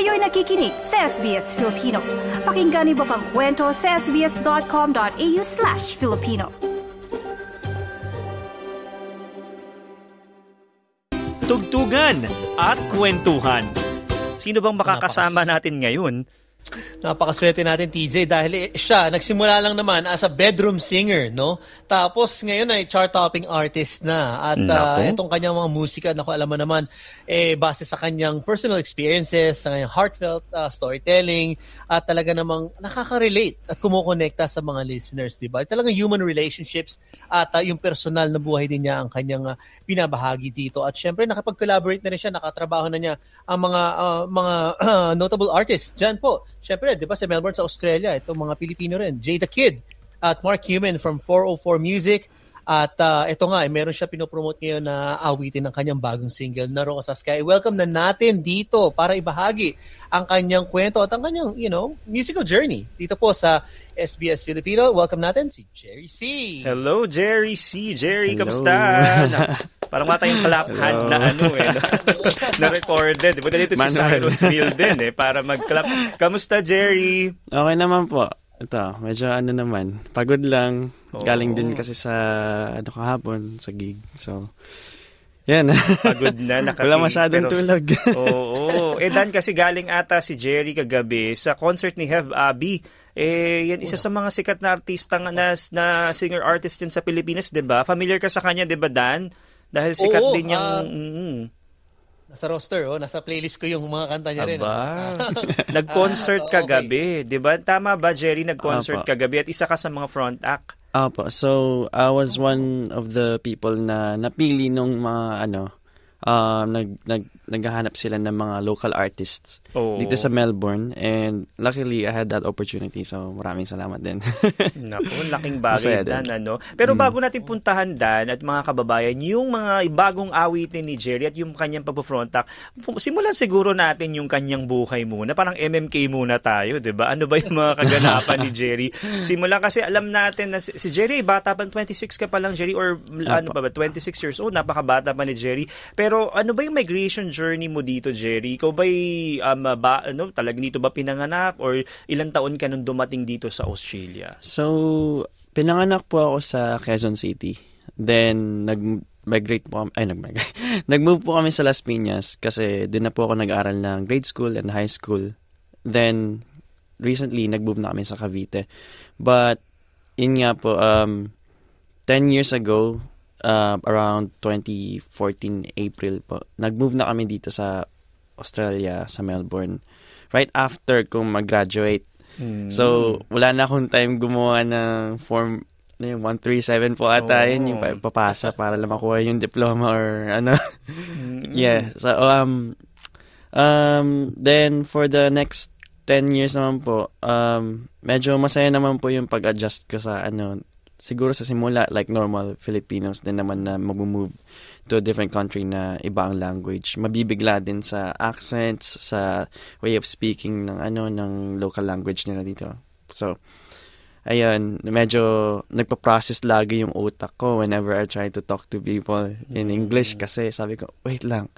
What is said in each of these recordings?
Kayo'y nakikinig sa SBS Filipino. Pakinggan niyo pa ang kwento sa sbs.com.au slash Filipino. Tugtugan at kwentuhan. Sino bang makakasama natin ngayon Napakaswerte natin TJ dahil eh, siya nagsimula lang naman as a bedroom singer, no? Tapos ngayon ay chart-topping artist na. At uh, itong kanyang mga musika, naku, alam mo naman, eh, base sa kanyang personal experiences, sa kanyang heartfelt uh, storytelling, at talaga namang nakaka-relate at kumukonekta sa mga listeners, di ba? Talagang human relationships at uh, yung personal na buhay din niya ang kanyang uh, binabahagi dito. At syempre, nakapag-collaborate na rin siya, nakatrabaho na niya ang mga uh, mga uh, notable artists dyan po Siyempre, di ba sa Melbourne sa Australia, itong mga Pilipino rin. Jay the Kid at Mark Human from 404 Music. At uh, ito nga, eh, meron siya pinopromote ngayon na awitin ng kanyang bagong single na Roka sa Sky. Welcome na natin dito para ibahagi ang kanyang kwento at ang kanyang, you know, musical journey dito po sa SBS Filipino. Welcome natin si Jerry C. Hello, Jerry C. Jerry, Hello. kamusta? Parang mata yung clap hand na ano eh. No? na-recorded. Diba dito si Cyrus Field din eh, para mag-clap. Kamusta, Jerry? Okay naman po. Ito, medyo ano naman, pagod lang. Oh. Galing din kasi sa, ano kahapon, sa gig. So, yan. Pagod na. Nakaki- Wala masyadong pero, tulog. Oo. Oh, oh. Eh, Dan, kasi galing ata si Jerry kagabi sa concert ni Hev Abby. Eh, yan isa sa mga sikat na artista na, na singer-artist din sa Pilipinas, di ba? Familiar ka sa kanya, di ba, Dan? Dahil sikat Oo, din yung... Uh, mm, nasa roster, oh. Nasa playlist ko yung mga kanta niya Aba. rin. Ah. Nag-concert ah, kagabi, okay. di ba? Tama ba, Jerry? Nag-concert Apa. kagabi at isa ka sa mga front act. Apo. So, I was one of the people na napili nung mga ano, uh, nag, nag, naghahanap sila ng mga local artists oh. dito sa Melbourne and luckily I had that opportunity so maraming salamat din. Naku, laking bagay Dan ano. Pero mm. bago natin puntahan Dan at mga kababayan yung mga bagong awitin ni Jerry at yung kanyang pagpo-frontak, simulan siguro natin yung kanyang buhay muna. Parang MMK muna tayo, 'di ba? Ano ba yung mga kaganapan ni Jerry? Simula kasi alam natin na si, si Jerry bata pa 26 ka pa lang Jerry or ano pa ba 26 years old, napakabata pa ni Jerry. Pero ano ba yung migration journey mo dito, Jerry? Ikaw ba um, ba ano, talaga dito ba pinanganak or ilang taon ka nung dumating dito sa Australia? So, pinanganak po ako sa Quezon City. Then nag migrate po kami, ay nag-migrate. Nag-move po kami sa Las Piñas kasi doon na po ako nag-aral ng grade school and high school. Then recently nag-move na kami sa Cavite. But in nga po um 10 years ago uh, around 2014 April po, nag-move na kami dito sa Australia, sa Melbourne. Right after kong mag-graduate. Mm. So, wala na akong time gumawa ng form ano yung 137 po ata oh. yun, yung papasa para lang makuha yung diploma or ano. mm. yeah. So, um, um, then for the next 10 years naman po, um, medyo masaya naman po yung pag-adjust ko sa ano, siguro sa simula, like normal Filipinos din naman na mag-move to a different country na ibang language. Mabibigla din sa accents, sa way of speaking ng ano ng local language nila dito. So, ayun, medyo nagpa-process lagi yung utak ko whenever I try to talk to people in mm. English kasi sabi ko, wait lang,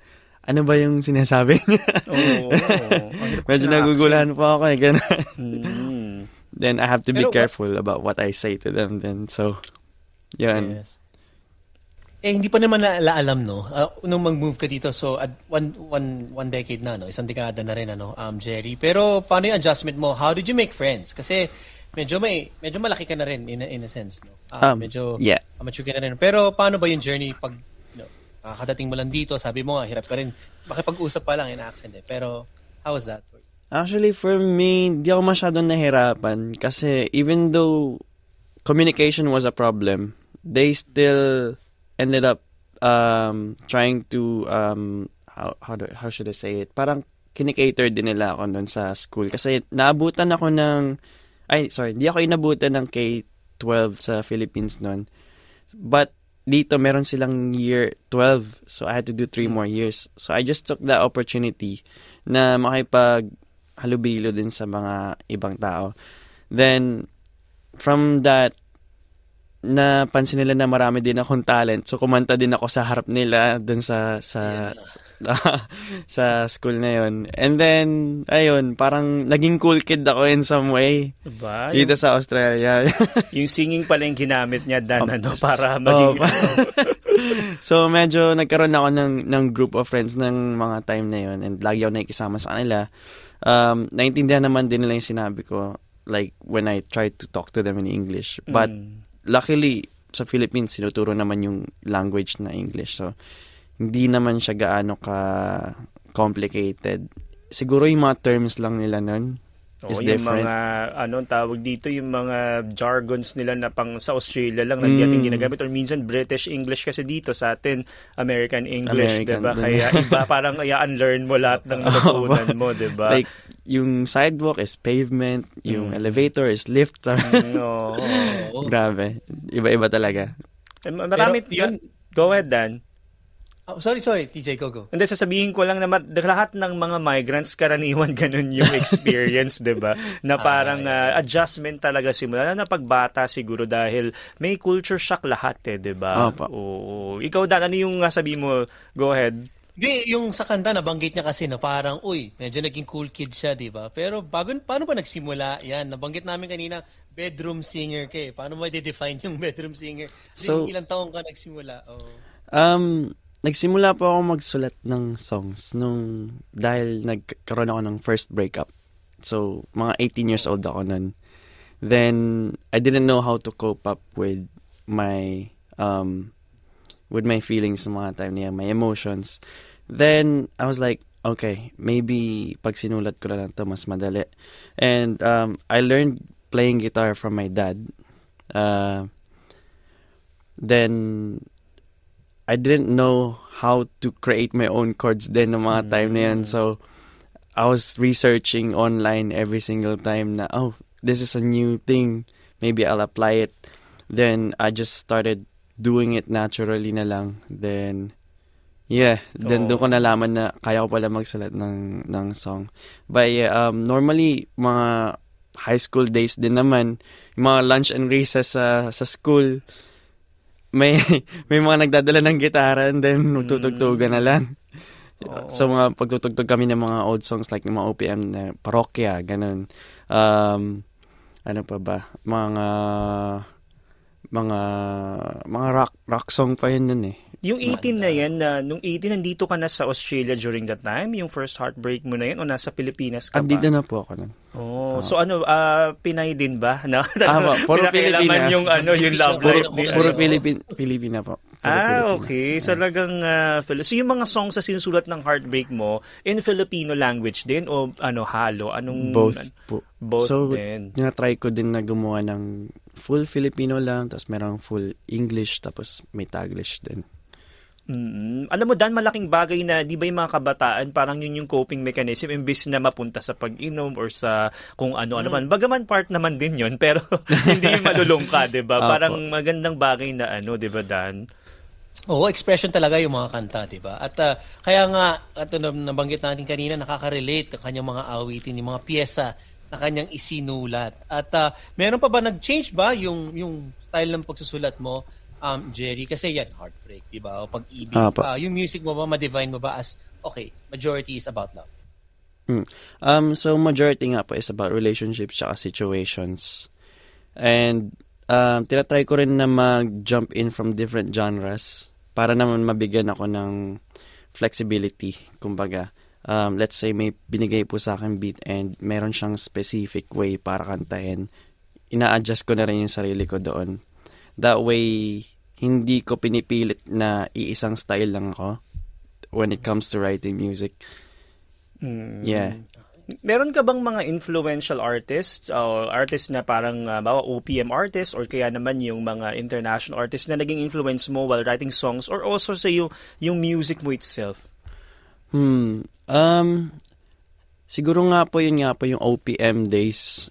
ano ba yung sinasabi niya? Oo. Oh, oh. medyo nagugulahan po ako eh. Ganun. Mm then I have to be Pero, careful about what I say to them then. So, yun. Yes. Eh, hindi pa naman na alam, no? Uh, nung mag-move ka dito, so at one, one, one decade na, no? Isang dekada na rin, ano, um, Jerry. Pero paano yung adjustment mo? How did you make friends? Kasi medyo may medyo malaki ka na rin in a, in a sense, no? Uh, um, medyo yeah. mature ka na rin. Pero paano ba yung journey pag you know, uh, kadating mo lang dito, sabi mo nga, hirap ka rin. Makipag-usap pa lang in accent eh. Pero how was that for Actually, for me, di ako masyadong nahirapan kasi even though communication was a problem, they still ended up um, trying to, um, how, how, do, how should I say it? Parang kinikater din nila ako noon sa school. Kasi naabutan ako ng, ay, sorry, di ako inabutan ng K-12 sa Philippines noon. But dito meron silang year 12 so I had to do three more years so I just took that opportunity na makipag halubilo din sa mga ibang tao. Then, from that napansin nila na marami din akong talent. So kumanta din ako sa harap nila dun sa sa yeah. sa school na yon. And then ayun, parang naging cool kid ako in some way. Diba? Dito yung, sa Australia. yung singing pala yung ginamit niya dan oh, ano para maging oh, So medyo nagkaroon ako ng ng group of friends ng mga time na yon and lagi ako nakikisama sa kanila. Um, naintindihan naman din nila yung sinabi ko like when I tried to talk to them in English. But mm luckily, sa Philippines, sinuturo naman yung language na English. So, hindi naman siya gaano ka complicated. Siguro yung mga terms lang nila nun is Oo, different. Yung mga, ano tawag dito, yung mga jargons nila na pang sa Australia lang mm. na ginagamit or minsan British English kasi dito sa atin, American English, American, diba? Kaya iba parang i-unlearn mo lahat ng natutunan mo, diba? Like, yung sidewalk is pavement, yung mm. elevator is lift. no. Grabe. Iba-iba talaga. Eh, marami, Pero, yun, go ahead, Dan. Oh, sorry, sorry, TJ, go, go. Hindi, sasabihin ko lang na lahat ng mga migrants, karaniwan ganun yung experience, di ba? Na parang uh, adjustment talaga simula. Na pagbata siguro dahil may culture shock lahat eh, di ba? Oo. Ikaw, Dan, ano yung sabihin mo? Go ahead. Di, yung sa kanta, nabanggit niya kasi na parang, uy, medyo naging cool kid siya, di ba? Pero bago, paano ba nagsimula? Yan, nabanggit namin kanina, bedroom singer ka eh. Paano mo i-define yung bedroom singer? So, ilang taong ka nagsimula? Oh. Um, nagsimula po ako magsulat ng songs nung dahil nagkaroon ako ng first breakup. So, mga 18 years old ako nun. Then, I didn't know how to cope up with my um, with my feelings mga time niya, my emotions. Then, I was like, okay, maybe pag sinulat ko lang to mas madali. And um, I learned playing guitar from my dad. Uh, then, I didn't know how to create my own chords then ng mga time na yan. Mm. So, I was researching online every single time na, oh, this is a new thing. Maybe I'll apply it. Then, I just started doing it naturally na lang. Then, yeah, then oh. doon ko nalaman na kaya ko pala magsulat ng, ng song. But yeah, um, normally, mga high school days din naman, mga lunch and recess sa, sa school, may may mga nagdadala ng gitara and then mm. tutugtugan na lang. So mga pagtutugtog kami ng mga old songs like ng mga OPM na parokya, ganun. Um, ano pa ba? Mga mga mga rock rock song pa yun nun eh. Yung 18 na yan, na, nung 18, nandito ka na sa Australia during that time? Yung first heartbreak mo na yan? O nasa Pilipinas ka Andito na po ako nun. Oh, uh, so ano, uh, Pinay din ba? Na, Tama, puro Pilipina. yung, ano, yung love life. Puro, puro Pilipin, Pilipina po. ah, okay. So talagang, uh, so yung mga songs sa sinusulat ng heartbreak mo, in Filipino language din o ano, halo? Anong, Both po. Both so, din. So, try ko din na gumawa ng full Filipino lang, tapos merong full English, tapos may Taglish din. Mm-hmm. Alam mo, Dan, malaking bagay na, di ba yung mga kabataan, parang yun yung coping mechanism, imbis na mapunta sa pag-inom or sa kung ano-ano mm. man. Bagaman part naman din yun, pero hindi yung malulong ka, di ba? Parang magandang bagay na ano, di ba, Dan? Oo, expression talaga yung mga kanta, di ba? At uh, kaya nga, at uh, nabanggit natin kanina, nakaka-relate ang kanyang mga awitin, yung mga piyesa na kanyang isinulat. At uh, meron pa ba, nag-change ba yung, yung style ng pagsusulat mo? um, Jerry? Kasi yan, heartbreak, di ba? O pag-ibig. Ah, pa. uh, yung music mo ba, ma-divine mo ba as, okay, majority is about love? Mm. Um, so, majority nga po is about relationships tsaka situations. And, um, tinatry ko rin na mag-jump in from different genres para naman mabigyan ako ng flexibility, kumbaga. Um, let's say may binigay po sa akin beat and meron siyang specific way para kantahin. Ina-adjust ko na rin yung sarili ko doon That way, hindi ko pinipilit na iisang style lang ako when it comes to writing music. Mm. Yeah. Meron ka bang mga influential artists o artists na parang uh, bawa OPM artist or kaya naman yung mga international artists na naging influence mo while writing songs or also sa yung, yung music mo itself? Hmm. Um, siguro nga po yun nga po yung OPM days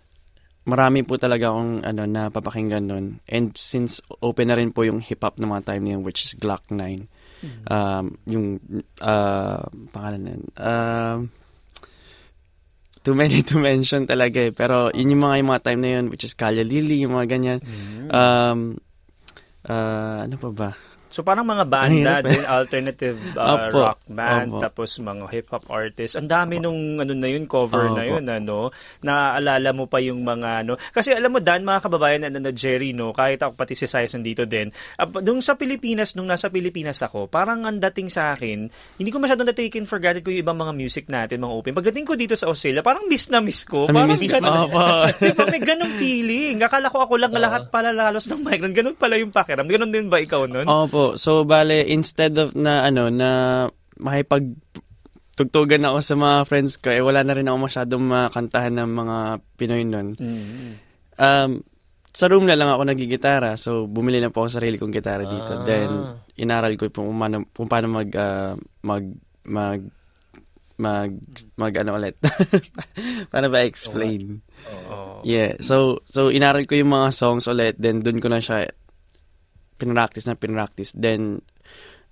marami po talaga akong ano, napapakinggan nun. And since open na rin po yung hip-hop na mga time niyan, which is Glock 9, mm-hmm. um, yung uh, pangalan nun, uh, too many to mention talaga eh. Pero yun yung mga, yung mga time na yun, which is Kalya Lily, yung mga ganyan. Mm-hmm. Um, Uh, ano pa ba? So parang mga banda din, alternative uh, Opo. rock band, Opo. tapos mga hip-hop artists. Ang dami nung ano na yun, cover Opo. na yun, ano. Naaalala mo pa yung mga ano. Kasi alam mo, Dan, mga kababayan na, na Jerry, no, kahit ako pati si Sias nandito din, uh, nung sa Pilipinas, nung nasa Pilipinas ako, parang ang dating sa akin, hindi ko masyadong na-taken for granted ko yung ibang mga music natin, mga open. Pagdating ko dito sa Australia, parang miss na miss ko. Parang miss ganun, diba, may ganong feeling. Akala ko ako lang uh, lahat pala lalos ng migrant. Ganun pala yung pakiram. Ganun din ba ikaw nun? Opo. So, bale, instead of na, ano, na makipag tugtugan ako sa mga friends ko, eh, wala na rin ako masyadong makantahan ng mga Pinoy nun. Mm-hmm. Um, sa room na lang ako nagigitara. So, bumili na po ako sarili kong gitara dito. Ah. Then, inaral ko kung paano, kung paano mag, uh, mag, mag, mag, mag, ano ulit. paano ba explain? Oh. Yeah. So, so, inaral ko yung mga songs ulit. Then, dun ko na siya pinractice na pinractice. Then,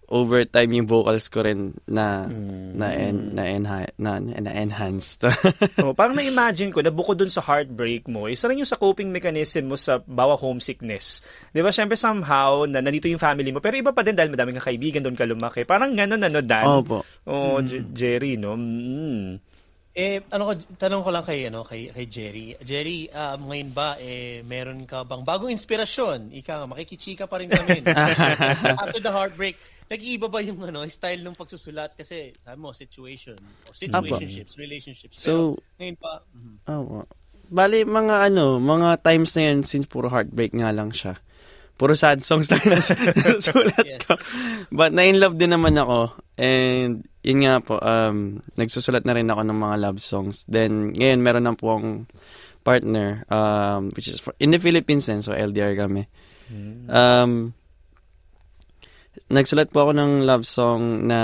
over time yung vocals ko rin na mm. na en, na, enha, na na enhanced. oh, parang na-imagine ko na bukod dun sa heartbreak mo, isa rin yung sa coping mechanism mo sa bawa homesickness. 'Di ba? Syempre somehow na nandito yung family mo, pero iba pa din dahil madaming kaibigan doon ka lumaki. Parang gano'n ano Dan. Opo. Oh, mm. Jerry, no. Mm. Eh, ano ko, tanong ko lang kay, ano, kay, kay Jerry. Jerry, um, ngayon ba, eh, meron ka bang bagong inspirasyon? Ika nga, makikichika pa rin kami. After the heartbreak, nag-iiba ba yung ano, style ng pagsusulat? Kasi, sabi mo, situation. Or situationships, Apo. relationships. So, Pero, ngayon pa. Mm-hmm. Oh, Bali, mga ano, mga times na yan, since puro heartbreak nga lang siya. Puro sad songs lang na sulat yes. ko. But na in love din naman ako. And yun nga po, um, nagsusulat na rin ako ng mga love songs. Then, ngayon, meron na po akong partner, um, which is for, in the Philippines din, so LDR kami. Hmm. Um, nagsulat po ako ng love song na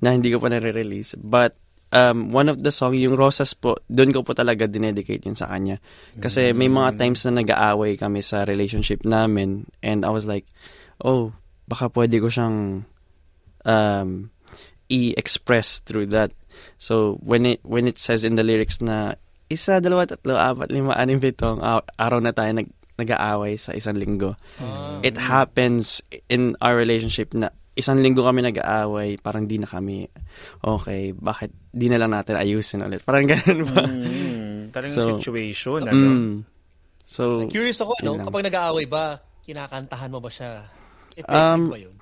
na hindi ko pa nare-release. But, um, one of the song, yung Rosas po, doon ko po talaga dinedicate yun sa kanya. Kasi may mga hmm. times na nag-aaway kami sa relationship namin. And I was like, oh, baka pwede ko siyang um, i-express through that. So when it when it says in the lyrics na isa, dalawa, tatlo, apat, lima, anim, pitong araw na tayo nag nag-aaway sa isang linggo. Ah. It happens in our relationship na isang linggo kami nag-aaway, parang di na kami, okay, bakit di na lang natin ayusin ulit? Parang ganun ba? Mm, parang so, situation, ano? Mm, so, Curious ako, no? Kapag nag-aaway ba, kinakantahan mo ba siya? Effective um, ba yun?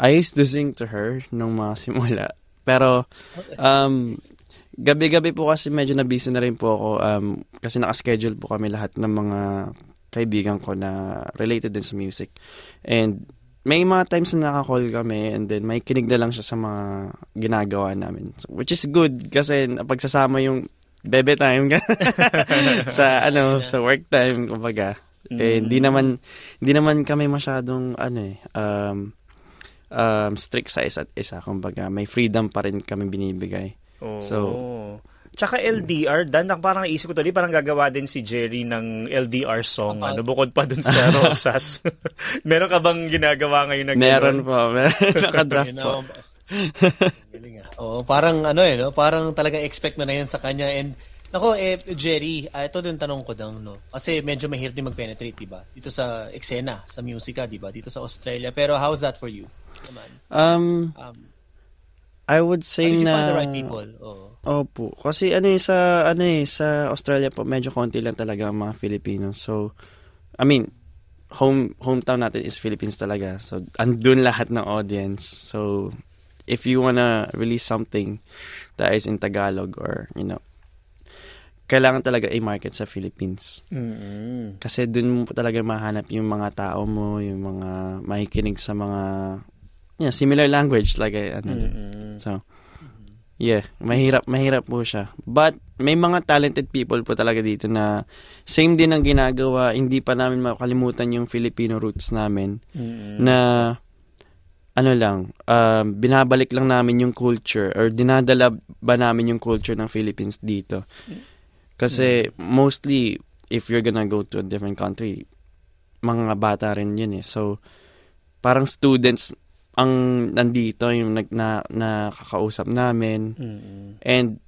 I used to sing to her nung mga simula. Pero, um, gabi-gabi po kasi medyo na busy na rin po ako um, kasi nakaschedule po kami lahat ng mga kaibigan ko na related din sa music. And may mga times na nakakall kami and then may kinig na lang siya sa mga ginagawa namin. So, which is good kasi pagsasama yung bebe time sa ano sa work time kumbaga. Mm. Eh hindi naman hindi naman kami masyadong ano eh um um, strict sa isa't isa. Kumbaga, may freedom pa rin kami binibigay. Oh. So, Tsaka LDR, Dan, parang naisip ko tuloy, parang gagawa din si Jerry ng LDR song, uh, ano, bukod pa dun sa Rosas. Meron ka bang ginagawa ngayon na Meron po, meron. Nakadraft po. Oo, parang ano eh, no? parang talaga expect mo na yan sa kanya and Nako, eh, Jerry, uh, ito din tanong ko daw, no? Kasi medyo mahirap din mag-penetrate, di ba? Dito sa eksena, sa musika, di ba? Dito sa Australia. Pero how's that for you? Naman? Um, um I would say na... find the right people? Oh. Opo. Kasi ano eh, sa, ano eh, sa Australia po, medyo konti lang talaga ang mga Filipino. So, I mean, home hometown natin is Philippines talaga. So, andun lahat ng audience. So, if you wanna release something that is in Tagalog or, you know, kailangan talaga i-market sa Philippines. Mm-hmm. Kasi dun mo talaga mahanap yung mga tao mo, yung mga makikinig sa mga yeah, similar language like ano. Mm-hmm. So yeah, mahirap mahirap po siya. But may mga talented people po talaga dito na same din ang ginagawa, hindi pa namin makalimutan yung Filipino roots namin mm-hmm. na ano lang, uh, binabalik lang namin yung culture or dinadala ba namin yung culture ng Philippines dito. Kasi mm. mostly, if you're gonna go to a different country, mga bata rin yun eh. So, parang students ang nandito, yung nag, na, nakakausap namin. Mm-hmm. And,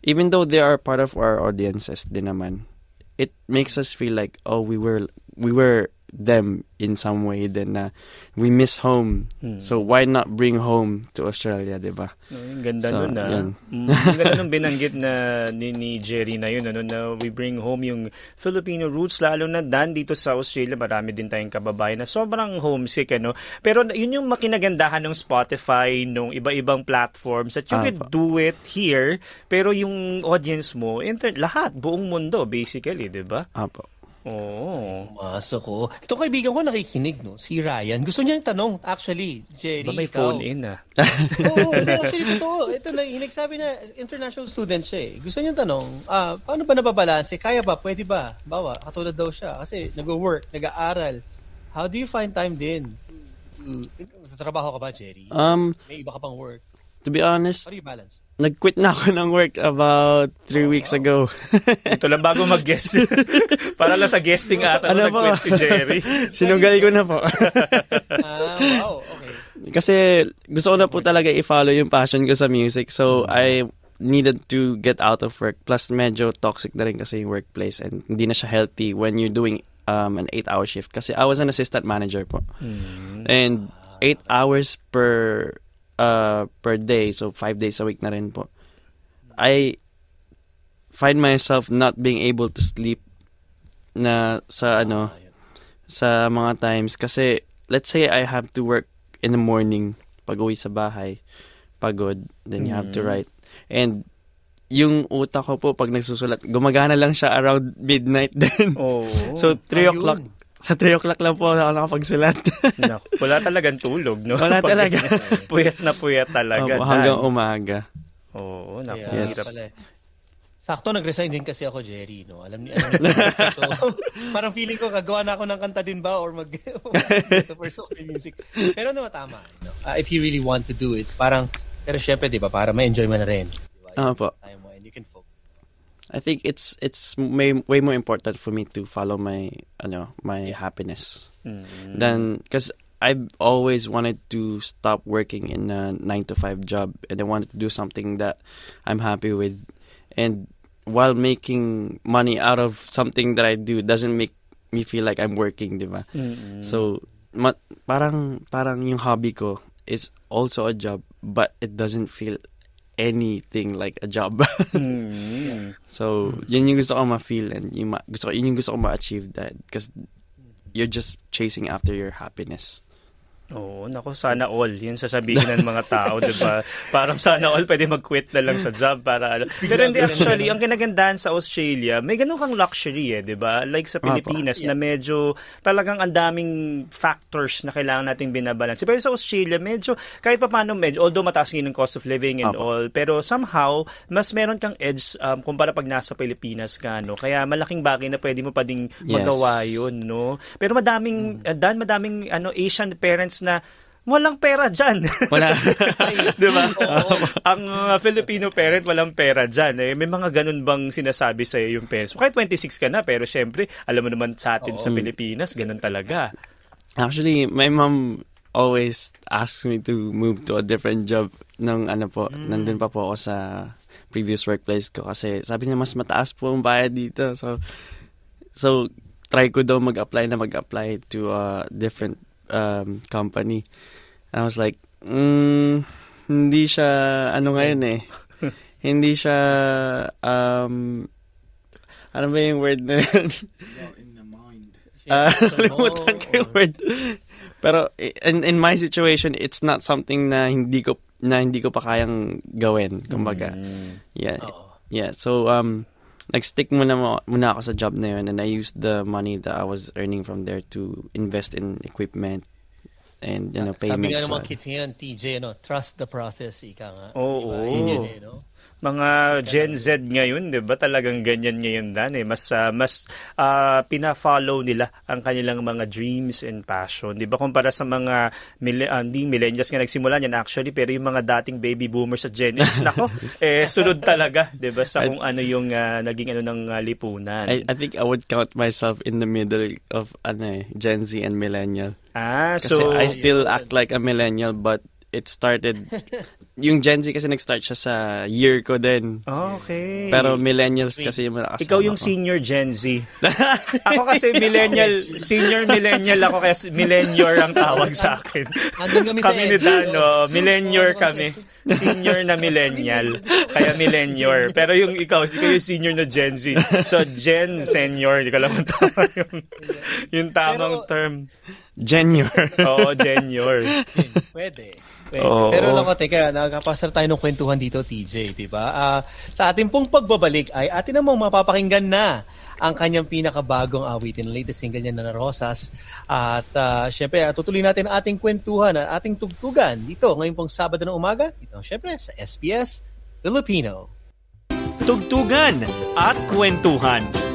even though they are part of our audiences din naman, it makes us feel like, oh, we were, we were them in some way then uh, we miss home. Hmm. so why not bring home to Australia di ba? No, ganda so, nun na ah. mm, ganda nung binanggit na ni, ni Jerry na yun ano na we bring home yung Filipino roots lalo na dan dito sa Australia marami din tayong kababayan na sobrang homesick ano. Pero yun yung makinagandahan ng Spotify nung iba-ibang platforms that you ah, could do it here pero yung audience mo inter- lahat buong mundo basically di ba? Apo Oo. Masok ko. Ito kaibigan ko nakikinig, no? Si Ryan. Gusto niya yung tanong, actually, Jerry, ba may ikaw. phone in, ah? Oo, hindi, actually, totoo. Ito, nakikinig. Sabi na, international student siya eh. Gusto niya tanong, ah, paano ba nababalanse? Kaya ba? Pwede ba? Bawa, katulad daw siya. Kasi nag-work, nag-aaral. How do you find time din? Sa trabaho ka ba, Jerry? Um, May iba ka pang work. To be honest, How do you balance? Nag-quit na ako ng work about three oh, weeks wow. ago. Ito lang bago mag-guest. Para lang sa guesting ata ano nag-quit si Jerry. Sinugal ko na po. ah, wow. Okay. Kasi gusto ko na po talaga i-follow yung passion ko sa music. So, mm-hmm. I needed to get out of work. Plus, medyo toxic na rin kasi yung workplace and hindi na siya healthy when you're doing um, an 8-hour shift. Kasi I was an assistant manager po. Mm-hmm. And 8 hours per uh, per day, so five days a week na rin po. I find myself not being able to sleep na sa ano sa mga times. Kasi let's say I have to work in the morning pag uwi sa bahay pagod then you have to mm. write. And yung utak ko po pag nagsusulat gumagana lang siya around midnight then oh, so 3 o'clock sa 3 o'clock lang po ako nakapagsulat. Naku, wala talagang tulog, no? Wala talaga. puyat na puyat talaga. Opo, hanggang umaga. Oo, naku. Yeah, yes. Pala. Sakto nag-resign din kasi ako, Jerry, no? Alam niyo, alam niyo. so, parang feeling ko gagawa na ako ng kanta din ba or mag pursue music. Pero no, tama. No? Uh, if you really want to do it, parang, pero syempre, di ba, para ma-enjoy mo na rin. Diba? Uh, po. Time I think it's it's way, way more important for me to follow my ano my happiness mm-hmm. than because I've always wanted to stop working in a nine to five job and I wanted to do something that I'm happy with and while making money out of something that I do doesn't make me feel like I'm working, diba? Mm-hmm. So ma- parang parang yung hobby ko is also a job but it doesn't feel anything like a job. mm. So, yun yung gusto ko ma-feel and yung ma- gusto ko, yun yung gusto ko ma-achieve that because you're just chasing after your happiness. Oo, nako sana all. Yun sasabihin ng mga tao, 'di ba? Parang sana all pwede mag-quit na lang sa job para ano. Pero hindi actually, ang kinagandahan sa Australia, may ganun kang luxury eh, 'di ba? Like sa Pilipinas na medyo talagang ang daming factors na kailangan nating binabalance. Pero sa Australia, medyo kahit pa paano medyo although mataas ng cost of living and Apa. all, pero somehow mas meron kang edge um, kumpara pag nasa Pilipinas ka, no? Kaya malaking bagay na pwede mo pa ding magawa yes. 'yun, no? Pero madaming hmm. uh, dan madaming ano Asian parents na walang pera dyan. Wala. Di ba? Ang uh, Filipino parent, walang pera dyan. Eh. May mga ganun bang sinasabi sa'yo yung parents? Kahit 26 ka na, pero syempre, alam mo naman sa atin Oo. sa Pilipinas, ganun talaga. Actually, my mom always asks me to move to a different job nung ano po, mm. nandun pa po ako sa previous workplace ko kasi sabi niya mas mataas po ang bayad dito. So, so try ko daw mag-apply na mag-apply to a different um, company. I was like, mm, hindi siya, ano ngayon eh, hindi siya, um, ano ba yung word na yun? in the mind. Uh, Limutan ko yung word. Pero in, in my situation, it's not something na hindi ko na hindi ko pa kayang gawin, kumbaga. Mm. Yeah. Yeah, so um nag-stick muna, muna ako sa job na yun and I used the money that I was earning from there to invest in equipment and you know, payments. Sabi nga ng mga kids ngayon, TJ, no, trust the process, ika nga. Oo. Oh, diba? oh. eh, no? Mga Gen Z ngayon, 'di ba? Talagang ganyan ngayon dan eh. Mas uh, mas uh, pina-follow nila ang kanilang mga dreams and passion, 'di ba? Kumpara sa mga mil- uh, hindi millennials nga nagsimula niyan actually, pero yung mga dating baby boomers sa Gen X nako, eh sunod talaga, 'di ba? Sa kung ano yung uh, naging ano ng uh, lipunan. I, I think I would count myself in the middle of ano eh, Gen Z and millennial. Ah, Kasi so I still act like a millennial but it started yung Gen Z kasi nag-start siya sa year ko din. Okay. Pero millennials kasi yung malakas. Ikaw yung ko. senior Gen Z. ako kasi millennial, senior millennial ako kaya millennial ang tawag sa akin. Kami sa kami ni. Dano, millennial kami. Senior na millennial. Kaya millennial. Pero yung ikaw, ikaw yung senior na Gen Z. So, Gen Senior. Hindi ko alam ang tama yung, yung tamang Pero- term. Junior. Oo, Jenior. Pwede. Pwede. Oo. Pero lang ko, teka, nakakapasar tayo ng kwentuhan dito, TJ, di ba? Ah, sa ating pong pagbabalik ay atin namang mapapakinggan na ang kanyang pinakabagong awitin, ang latest single niya na Rosas. At ah, syempre, ah, tutuloy natin ang ating kwentuhan at ating tugtugan dito ngayong pong Sabado ng umaga. Dito, syempre, sa SBS Filipino. Tugtugan at kwentuhan.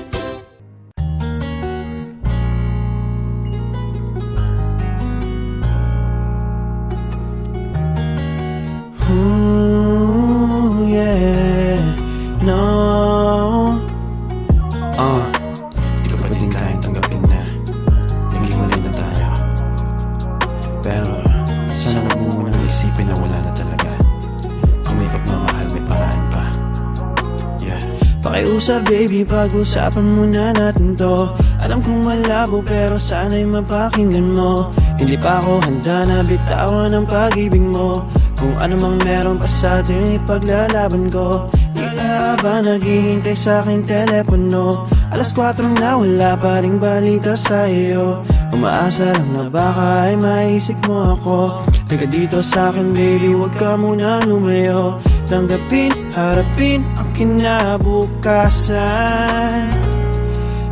Pakiusap baby, pag-usapan muna natin to. Alam kong malabo pero sana'y mapakinggan mo. Hindi pa ako handa na bitawan ng pag-ibig mo. Kung ano mang meron pa sa atin, ipaglalaban ko. Di ka ba naghihintay sa aking telepono? Alas 4 na wala pa ring balita sa iyo. Umaasa lang na baka ay maisip mo ako. Halika dito sa akin baby, wag ka muna lumayo Tanggapin, harapin ang kinabukasan.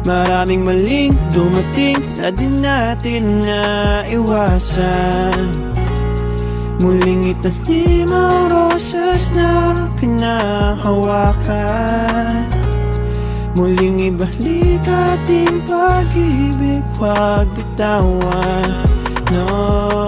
Maraming maling dumating na di natin na iwasan Muling itanim ang rosas na pinahawakan Muling ibalik ating pag-ibig Huwag bitawan. No.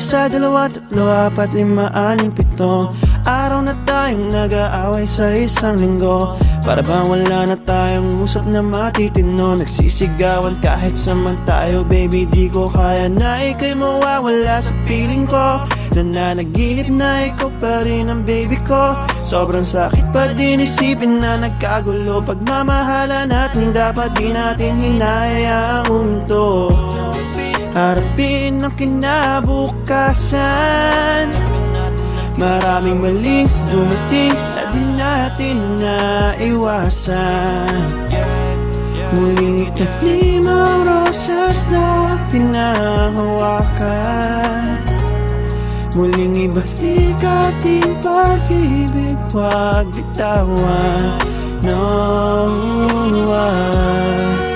Isa, dalawa, tatlo, apat, lima, anim, pito. Araw na tayong nag-aaway sa isang linggo. Para bang wala na tayong usap na matitino. Nagsisigawan kahit saman tayo Baby, di ko kaya na ikay mawawala sa piling ko. Nananaginip na ikaw pa rin ang baby ko. Sobrang sakit pa din isipin na nagkagulo. Pagmamahala natin dapat di natin hinayaang umunto Harapin ang kinabukasan. Maraming maling dumating na di natin na iwasan Muling itanim ang rosas na pinahawakan. Muling ibalik ating pag-ibig Huwag bitawan No ah.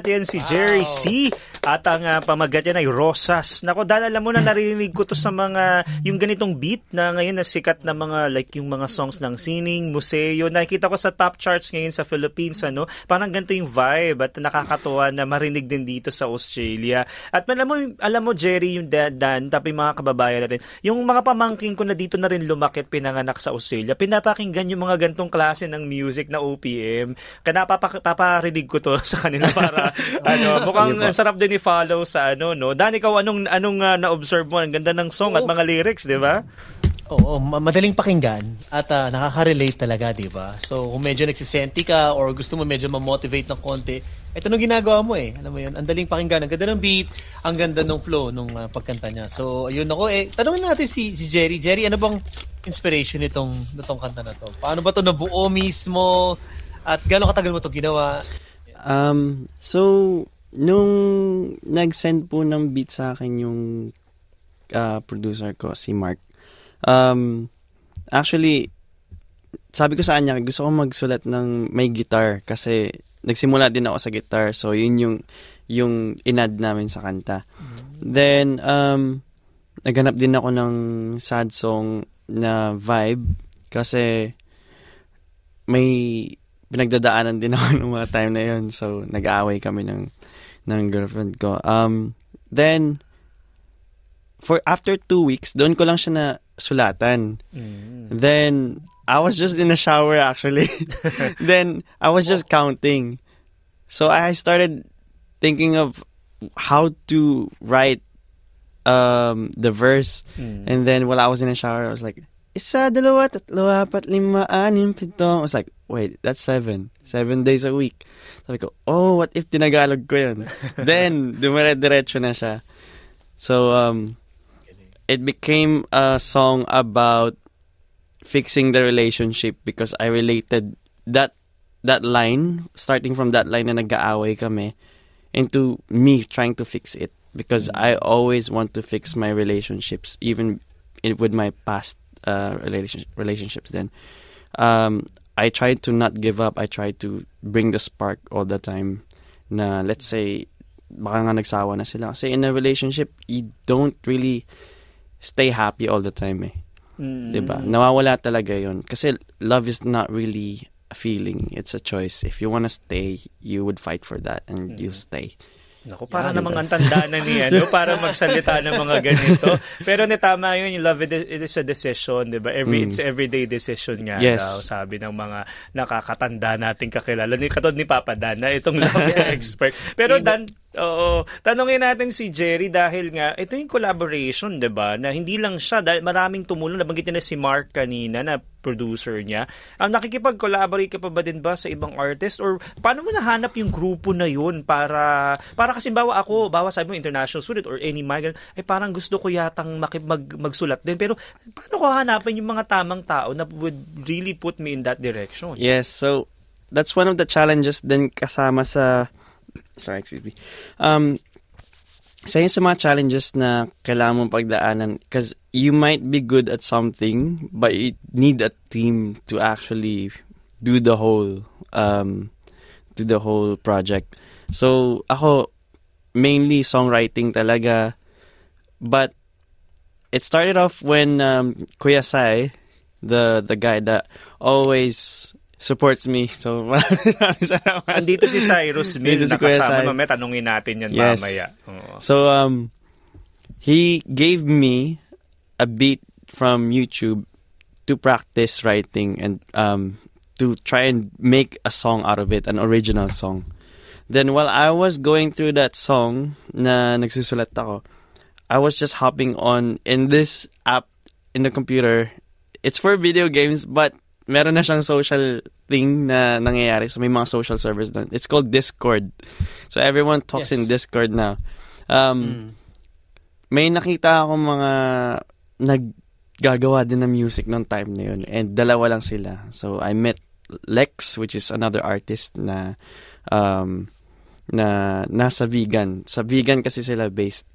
Yan si Jerry C. At ang uh, pamagat yan ay Rosas. Nako, dahil alam mo na naririnig ko to sa mga, yung ganitong beat na ngayon na sikat na mga, like yung mga songs ng sining, museo. Nakikita ko sa top charts ngayon sa Philippines, ano, parang ganito yung vibe at nakakatuwa na marinig din dito sa Australia. At alam mo, alam mo Jerry, yung Dan tapi mga kababayan natin, yung mga pamangking ko na dito na rin lumakit pinanganak sa Australia, pinapakinggan yung mga gantong klase ng music na OPM. Kaya napaparinig ko to sa kanila para ano, mukhang ang sarap din i-follow sa ano, no. Dan, ikaw anong anong uh, na-observe mo? Ang ganda ng song at mga lyrics, 'di ba? Oo, ma- madaling pakinggan at uh, nakaka-relate talaga, 'di ba? So, kung medyo nagsisenti ka or gusto mo medyo ma-motivate ng konti, ito nung ginagawa mo eh. Alam mo 'yun, ang daling pakinggan, ang ganda ng beat, ang ganda ng flow nung uh, pagkanta niya. So, ayun ako eh. Tanungin natin si si Jerry. Jerry, ano bang inspiration nitong nitong kanta na to? Paano ba to nabuo mismo? At gaano katagal mo to ginawa? Um, so, nung nag-send po ng beat sa akin yung uh, producer ko, si Mark, um, actually, sabi ko sa kanya, gusto ko magsulat ng may guitar kasi nagsimula din ako sa guitar. So, yun yung, yung inad namin sa kanta. Mm-hmm. Then, um, naghanap din ako ng sad song na vibe kasi may pinagdadaanan din ako ng mga time na yun. So, nag-aaway kami ng, ng girlfriend ko. Um, then, for after two weeks, doon ko lang siya na sulatan. Mm. Then, I was just in the shower actually. then I was just counting. So I started thinking of how to write um the verse. Mm. And then while I was in the shower, I was like, isa, dalawa, tatlo, apat, lima, anim, pito. I was like, wait, that's seven. Seven days a week. Sabi ko, oh, what if tinagalog ko yun? then, dumire-diretso na siya. So, um, it became a song about fixing the relationship because I related that that line, starting from that line na nag-aaway kami, into me trying to fix it. Because mm. I always want to fix my relationships, even with my past uh, relation, relationships then. Um, I try to not give up. I try to bring the spark all the time. Na let's say, baka nga nagsawa na sila. Kasi in a relationship, you don't really stay happy all the time eh. Mm. 'Di ba? Nawawala talaga 'yon kasi love is not really a feeling, it's a choice. If you wanna stay, you would fight for that and mm. you stay. Naku, para yeah, namang ang tanda na niya, no? para magsalita ng mga ganito. Pero ni tama yun, yung love it is a decision, di ba? Every, mm. It's everyday decision nga yes. daw, sabi ng mga nakakatanda nating kakilala. Katod ni Papa Dan na itong love expert. Pero Dan, Oo. Tanungin natin si Jerry dahil nga ito yung collaboration, 'di ba? Na hindi lang siya dahil maraming tumulong nabanggit na si Mark kanina na producer niya. Ang um, nakikipag-collaborate ka pa ba din ba sa ibang artist or paano mo nahanap yung grupo na yun para para kasi bawa ako, bawa sabi mo international student or any migrant, ay parang gusto ko yatang makip, mag, magsulat din pero paano ko hanapin yung mga tamang tao na would really put me in that direction? Yes, so that's one of the challenges din kasama sa sorry, excuse me. Um, sa yun sa mga challenges na kailangan mong pagdaanan because you might be good at something but you need a team to actually do the whole um do the whole project. So ako mainly songwriting talaga but it started off when um, Kuya Sai, the the guy that always supports me. So, maraming salamat. Andito si Cyrus Mill, si nakasama mamaya. Tanungin natin yan yes. mamaya. Oo. So, um, he gave me a beat from YouTube to practice writing and um, to try and make a song out of it, an original song. Then while I was going through that song na nagsusulat ako, I was just hopping on in this app in the computer. It's for video games, but meron na siyang social thing na nangyayari. So, may mga social servers doon. It's called Discord. So, everyone talks yes. in Discord now. Um, mm. May nakita ako mga naggagawa din ng music nung time na yun. And dalawa lang sila. So, I met Lex, which is another artist na um, na nasa vegan. Sa vegan kasi sila based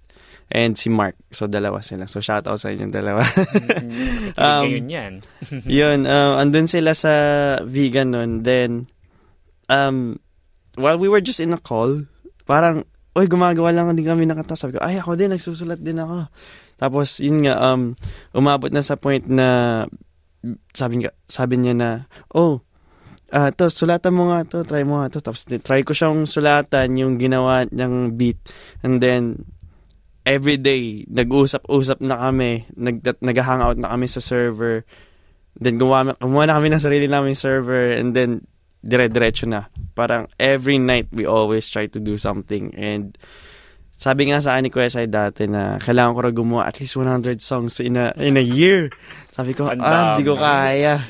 and si Mark. So, dalawa sila. So, shout out sa inyong dalawa. mm, um, yun yan. yun, uh, andun sila sa vegan nun. Then, um, while we were just in a call, parang, oy, gumagawa lang din kami ng kanta. Sabi ko, ay, ako din, nagsusulat din ako. Tapos, yun nga, um, umabot na sa point na, sabi, nga, sabi niya na, oh, ah, uh, to, sulatan mo nga to, try mo nga to. Tapos, try ko siyang sulatan yung ginawa niyang beat. And then, every day, nag-usap-usap na kami, nag, nag-hangout na kami sa server. Then, gumawa, gumawa na kami ng sarili namin server and then, dire-diretso na. Parang every night, we always try to do something. And, sabi nga sa akin ni Kuya Sai dati na kailangan ko rin gumawa at least 100 songs in a, in a year. Sabi ko, ah, hindi ko kaya.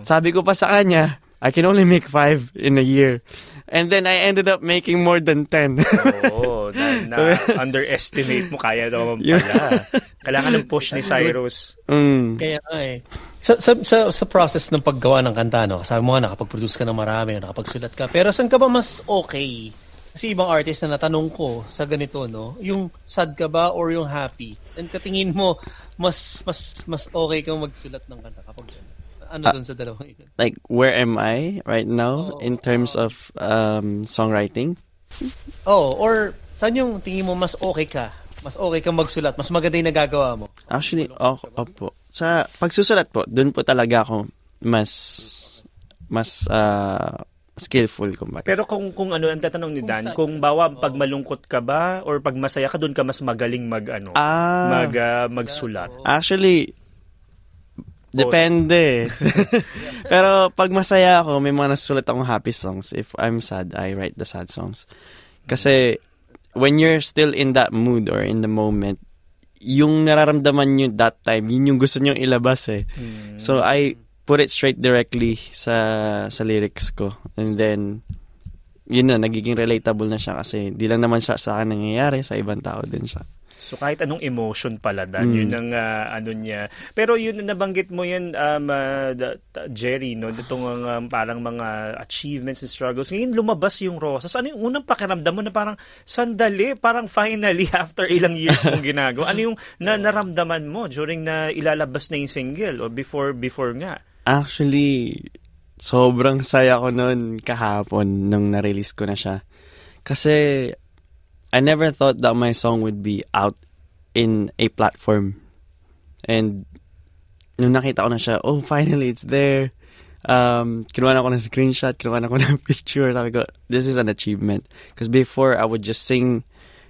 Sabi ko pa sa kanya, I can only make 5 in a year. And then I ended up making more than 10. Oo, na, na underestimate mo kaya naman pala. Kailangan ng push ni Cyrus. Mm. Kaya eh. Sa, sa, sa, sa process ng paggawa ng kanta, no, sabi mo nga nakapag-produce ka ng marami, nakapagsulat ka. Pero saan ka ba mas okay? Kasi ibang artist na natanong ko sa ganito, no? Yung sad ka ba or yung happy? Saan ka tingin mo mas mas mas okay kang magsulat ng kanta kapag ano uh, dun sa dalawang ito? Like, where am I right now oh, in terms uh, of um, songwriting? Oh, or saan yung tingin mo mas okay ka? Mas okay ka magsulat? Mas maganda yung nagagawa mo? Actually, oh, opo. Sa pagsusulat po, dun po talaga ako mas mas uh, skillful kumbaga. Pero kung kung ano ang tatanong ni Dan, kung, kung bawa pag malungkot ka ba or pag masaya ka doon ka mas magaling mag ano, ah, mag uh, magsulat. Actually Depende. Pero pag masaya ako, may mga nasulat akong happy songs. If I'm sad, I write the sad songs. Kasi when you're still in that mood or in the moment, yung nararamdaman nyo that time, yun yung gusto nyo ilabas eh. Mm. So I put it straight directly sa sa lyrics ko. And then yun na nagiging relatable na siya kasi di lang naman siya sa akin nangyayari, sa ibang tao din siya. So kahit anong emotion pala dan, mm. yun ang uh, ano niya. Pero yun nabanggit mo yan um, uh, Jerry no, itong um, parang mga achievements and struggles. Ngayon lumabas yung Rosas. Ano yung unang pakiramdam mo na parang sandali, parang finally after ilang years mong ginagawa. Ano yung na naramdaman mo during na ilalabas na yung single or before before nga? Actually, sobrang saya ko noon kahapon nung na-release ko na siya. Kasi I never thought that my song would be out in a platform. And nung nakita ko na siya, oh, finally, it's there. Um, kinuha na ng screenshot, kinuha na ako ng picture. Sabi ko, this is an achievement. Because before, I would just sing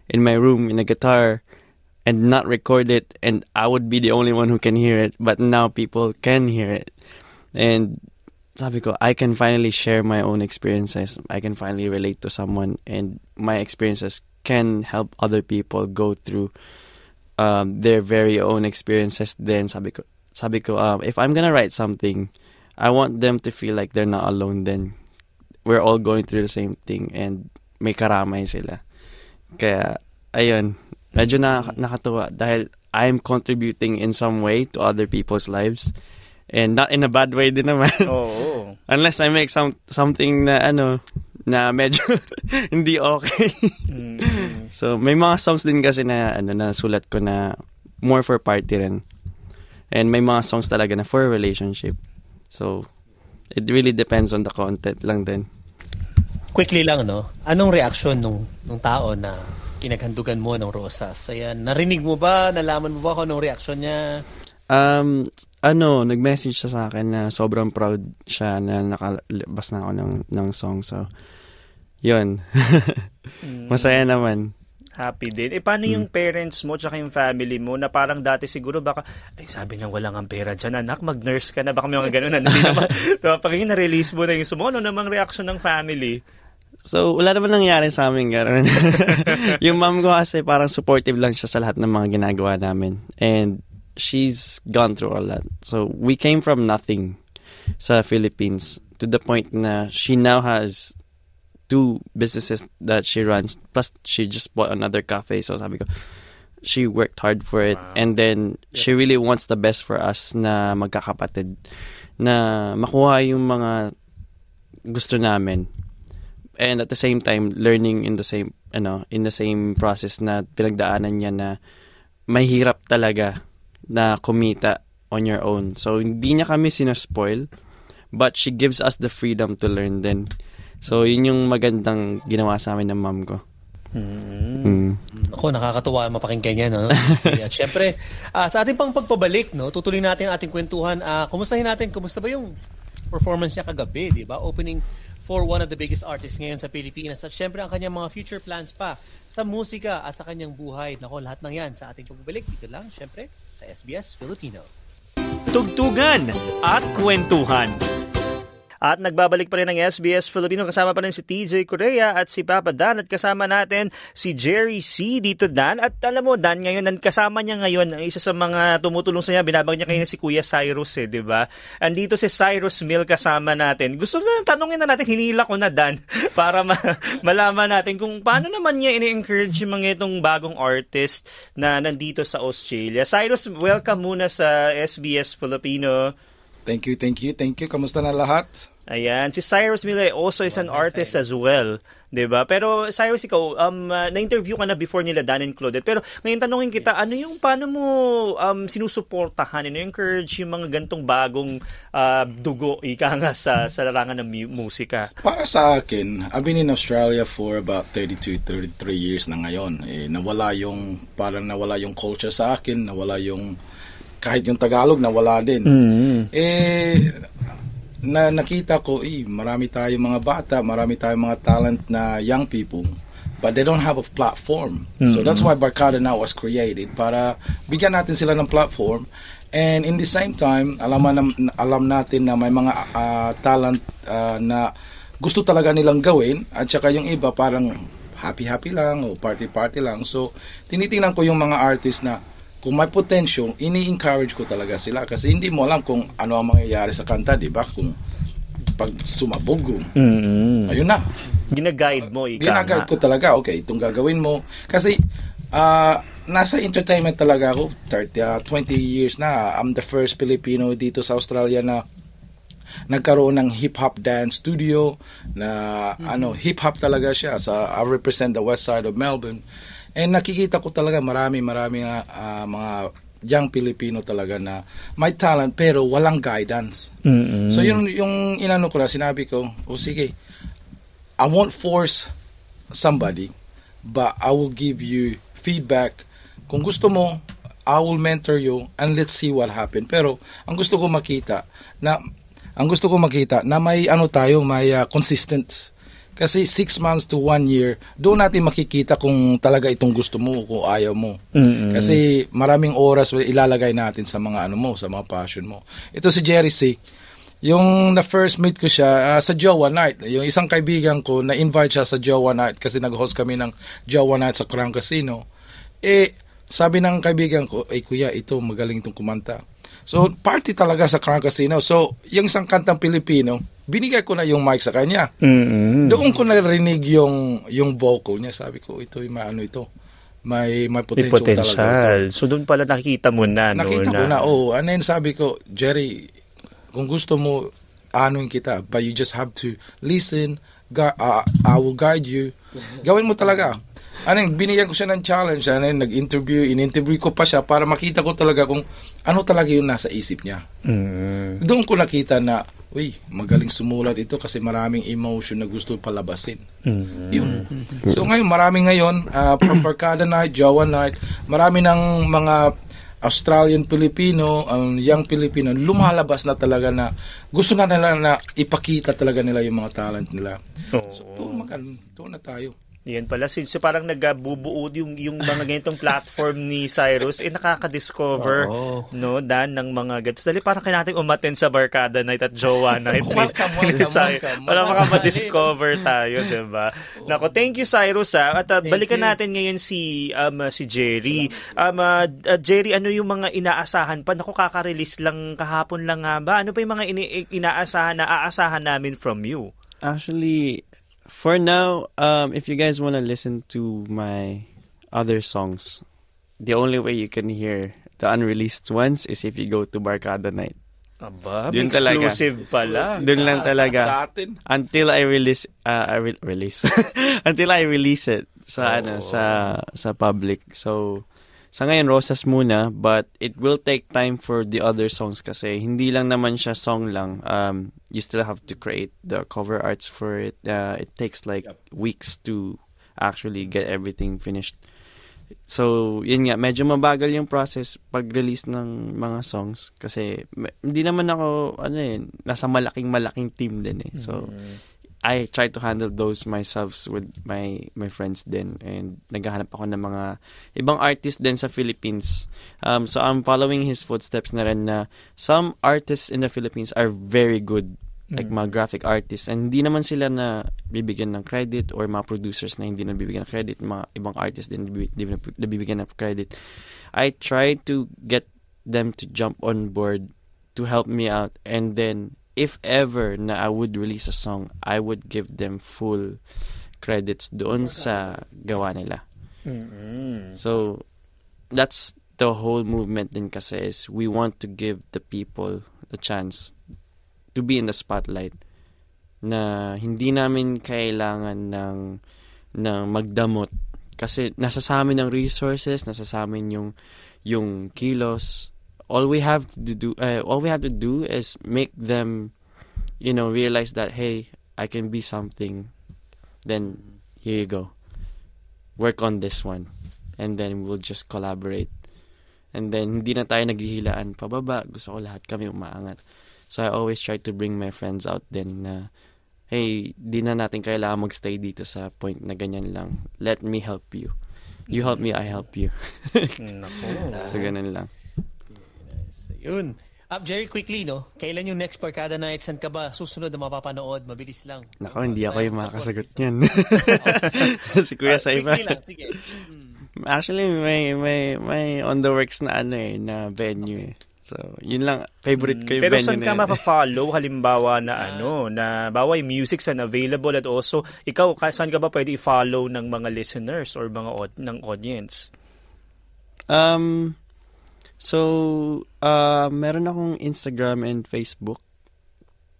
in my room in a guitar and not record it, and I would be the only one who can hear it. But now people can hear it. And sabi ko, I can finally share my own experiences. I can finally relate to someone, and my experiences can help other people go through um, their very own experiences then sabi ko sabi ko um, if I'm gonna write something I want them to feel like they're not alone then we're all going through the same thing and may karamay sila kaya ayun medyo na, nakatuwa dahil I'm contributing in some way to other people's lives and not in a bad way din naman. Oh. Unless I make some something na ano na medyo hindi okay. mm. So may mga songs din kasi na ano na sulat ko na more for party rin. And may mga songs talaga na for relationship. So it really depends on the content lang din. Quickly lang no. Anong reaction nung nung tao na pinaghandugan mo ng rosas? Ayan, narinig mo ba, nalaman mo ba kung anong reaction niya? Um, ano, nag-message siya sa akin na sobrang proud siya na nakalabas na ako ng, ng song. So, yun. mm. Masaya naman. Happy din. Eh, paano yung mm. parents mo tsaka yung family mo na parang dati siguro baka, ay sabi niya walang ang pera dyan, anak, mag-nurse ka na. Baka may mga ganun. Hindi naman. diba, pag yung na-release mo na yung sumo, ano namang reaction ng family? So, wala naman nangyari sa amin yung mom ko kasi parang supportive lang siya sa lahat ng mga ginagawa namin. And she's gone through all that. So we came from nothing sa Philippines to the point na she now has two businesses that she runs. Plus, she just bought another cafe. So sabi ko, she worked hard for it. Wow. And then, yeah. she really wants the best for us na magkakapatid. Na makuha yung mga gusto namin. And at the same time, learning in the same, ano, in the same process na pinagdaanan niya na mahirap talaga na kumita on your own. So, hindi niya kami sinaspoil, but she gives us the freedom to learn din. So, yun yung magandang ginawa sa amin ng mom ko. Mm. Mm. Ako, nakakatuwa mapakinggan yan. No? so, at syempre, uh, sa ating pang pagpabalik, no, tutuloy natin ang ating kwentuhan. Uh, kumustahin natin, kumusta ba yung performance niya kagabi, di ba? Opening for one of the biggest artists ngayon sa Pilipinas. At syempre, ang kanyang mga future plans pa sa musika at sa kanyang buhay. Nako, lahat ng yan sa ating pagbabalik. Dito lang, syempre, SBS Filipino. Tugtugan at kwentuhan. At nagbabalik pa rin ang SBS Filipino. Kasama pa rin si TJ Korea at si Papa Dan. At kasama natin si Jerry C. dito, Dan. At alam mo, Dan, ngayon, kasama niya ngayon, ang isa sa mga tumutulong sa niya, binabang niya kayo si Kuya Cyrus, eh, di ba? Andito si Cyrus Mill kasama natin. Gusto na tanongin na natin, hinila ko na, Dan, para ma- malaman natin kung paano naman niya ini-encourage yung mga itong bagong artist na nandito sa Australia. Cyrus, welcome muna sa SBS Filipino. Thank you, thank you, thank you. Kamusta na lahat? Ayan, si Cyrus Miller also is an artist as well, 'di ba? Pero Cyrus ikaw, um uh, na-interview ka na before nila Dan and Claudette. Pero ngayon tanungin kita, yes. ano yung paano mo um sinusuportahan, and encourage yung mga gantong bagong uh, dugo ika nga sa sa larangan ng mu- musika? Para sa akin, I've been in Australia for about 32 33 years na ngayon. Eh, nawala yung parang nawala yung culture sa akin, nawala yung kahit yung Tagalog nawala din. Mm-hmm. Eh na nakita ko, eh, marami tayong mga bata, marami tayong mga talent na young people, but they don't have a platform. Mm-hmm. So that's why Barkada Now was created, para bigyan natin sila ng platform. And in the same time, alam, alam natin na may mga uh, talent uh, na gusto talaga nilang gawin, at saka yung iba parang happy-happy lang o party-party lang. So, tinitingnan ko yung mga artist na kung may potential, ini-encourage ko talaga sila kasi hindi mo alam kung ano ang mangyayari sa kanta, di ba? Kung pag sumabog, mm-hmm. ayun na. Ginaguide mo, ika Ginaguide ko talaga, okay, itong gagawin mo. Kasi, uh, nasa entertainment talaga ako, 30, uh, 20 years na. I'm the first Filipino dito sa Australia na nagkaroon ng hip-hop dance studio na mm-hmm. ano hip-hop talaga siya sa I represent the west side of Melbourne And nakikita ko talaga marami marami uh, mga young Pilipino talaga na may talent pero walang guidance. Mm-hmm. So yun yung inano ko na sinabi ko, o oh, sige, I won't force somebody but I will give you feedback. Kung gusto mo, I will mentor you and let's see what happen. Pero ang gusto ko makita na ang gusto ko makita na may ano tayo, may uh, consistent kasi 6 months to 1 year, doon natin makikita kung talaga itong gusto mo, kung ayaw mo. Mm-hmm. Kasi maraming oras ilalagay natin sa mga ano mo, sa mga passion mo. Ito si Jerry C. Yung na first meet ko siya uh, sa Jowa Night, yung isang kaibigan ko na-invite siya sa Jowa Night kasi nag-host kami ng Jowa Night sa Crown Casino. Eh, sabi ng kaibigan ko, ay kuya, ito magaling itong kumanta. So, party talaga sa Crown Casino. So, yung isang kantang Pilipino, binigay ko na yung mic sa kanya. Mm-hmm. Doon ko narinig yung yung vocal niya. Sabi ko, ito yung ano ito. May may potential, may potential. talaga ito. So doon pala nakikita mo na. Nakita no, ko na. Oh, and then sabi ko, Jerry, kung gusto mo anoin kita, but you just have to listen. Gu- uh, I will guide you. Gawin mo talaga. Ano, binigyan ko siya ng challenge. Ano, nag-interview, in-interview ko pa siya para makita ko talaga kung ano talaga yung nasa isip niya. Mm. Doon ko nakita na uy, magaling sumulat ito kasi maraming emotion na gusto palabasin. Mm-hmm. Yun. So ngayon, marami ngayon, uh, Barkada Night, Jawa Night, marami ng mga Australian Filipino, ang um, young Filipino, lumalabas na talaga na gusto na nila na ipakita talaga nila yung mga talent nila. Oh. So, doon, mag- doon na tayo. Yan pala. So, so parang nagbubuo yung, yung mga ganitong platform ni Cyrus, eh nakaka-discover, Oo. no, Dan, ng mga ganito. Dali parang kailangan umaten sa Barkada Night at Jowa Night. welcome, welcome, welcome. Para makama-discover tayo, di ba? Nako, thank you, Cyrus, ha. At uh, balikan you. natin ngayon si um, si Jerry. Um, uh, uh, Jerry, ano yung mga inaasahan pa? Naku, kaka-release lang kahapon lang nga ba? Ano pa yung mga ini- inaasahan na aasahan namin from you? Actually, for now, um, if you guys want to listen to my other songs, the only way you can hear the unreleased ones is if you go to Barkada Night. Aba, Dun exclusive talaga. pala. Doon lang talaga. Sa atin. Until I release, uh, I re- release. until I release it sa oh. ano sa sa public. So sa ngayon Rosas muna but it will take time for the other songs kasi hindi lang naman siya song lang. Um you still have to create the cover arts for it. Uh, it takes like yep. weeks to actually get everything finished. So yun nga medyo mabagal yung process pag release ng mga songs kasi hindi naman ako ano eh nasa malaking malaking team din eh. So mm-hmm I try to handle those myself with my my friends din. And naghahanap ako ng mga ibang artist din sa Philippines. Um, so I'm following his footsteps na rin na some artists in the Philippines are very good. Like mm. mga graphic artists. And hindi naman sila na bibigyan ng credit or mga producers na hindi na bibigyan ng credit. Mga ibang artists din hindi na bibigyan ng credit. I try to get them to jump on board to help me out. And then if ever na I would release a song, I would give them full credits doon sa gawa nila. Mm-hmm. So, that's the whole movement din kasi is we want to give the people a chance to be in the spotlight. na hindi namin kailangan ng ng magdamot kasi nasa sa amin ang resources, nasa sa amin yung yung kilos. All we have to do uh, all we have to do is make them you know realize that hey, I can be something. Then here you go. Work on this one and then we'll just collaborate. And then hindi na tayo naghihilaan pababa. Gusto ko lahat kami umaangat. So I always try to bring my friends out then na uh, hey, di na natin kailangan magstay dito sa point na ganyan lang. Let me help you. You help me, I help you. So, ganun lang. Yun. Uh, Jerry, quickly, no? Kailan yung next Barkada Night? San ka ba susunod na mapapanood? Mabilis lang. Nako, hindi ako yung makakasagot niyan. si Kuya sa iba. Lang, sige. Actually, may, may, may on the works na ano eh, na venue eh. So, yun lang. Favorite ko yung Pero venue saan ka yun. mapafollow? Halimbawa na ano, na bawa yung music saan available at also, ikaw, ka- saan ka ba pwede i-follow ng mga listeners or mga od- ng audience? Um, so, uh, meron akong Instagram and Facebook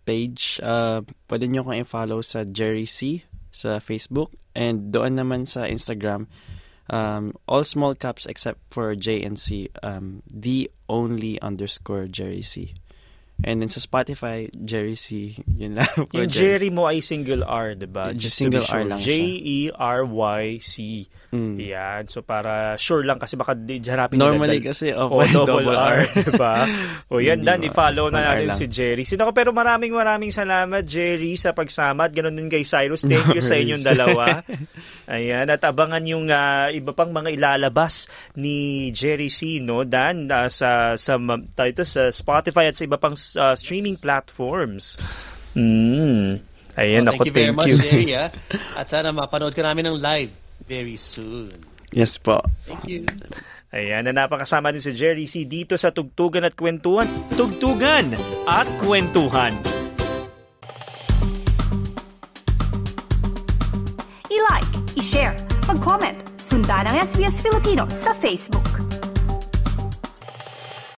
page. Uh, pwede nyo akong i-follow sa Jerry C sa Facebook. And doon naman sa Instagram, um, all small caps except for J and C, um, the only underscore Jerry C. And then sa Spotify, Jerry C. Yun lang. Yung Jerry mo ay single R, di ba? Just to be single R lang siya. J-E-R-Y-C. Mm. Yan. So, para sure lang kasi baka di, hanapin Normally nila. kasi, oh, O, may double, double R, R. di ba? O yan, Dan, i-follow na natin si Jerry. Sino ko, pero maraming maraming salamat, Jerry, sa pagsama. At ganun din kay Cyrus. Thank you No sa inyong dalawa. Ayan. At abangan yung ah, iba pang mga ilalabas ni Jerry C, no, Dan, ah, sa, sa, ito, sa Spotify at sa iba pang ah, streaming platforms. Mm. Ayan, Oh, ako, thank you very thank much, you. Jerry. ah. At sana mapanood ka namin ng live very soon. Yes po. Thank you. Ayan, na napakasama din si Jerry C dito sa Tugtugan at Kwentuhan. Tugtugan at Kwentuhan. I-like, i-share, mag-comment, sundan ang SBS Filipino sa Facebook.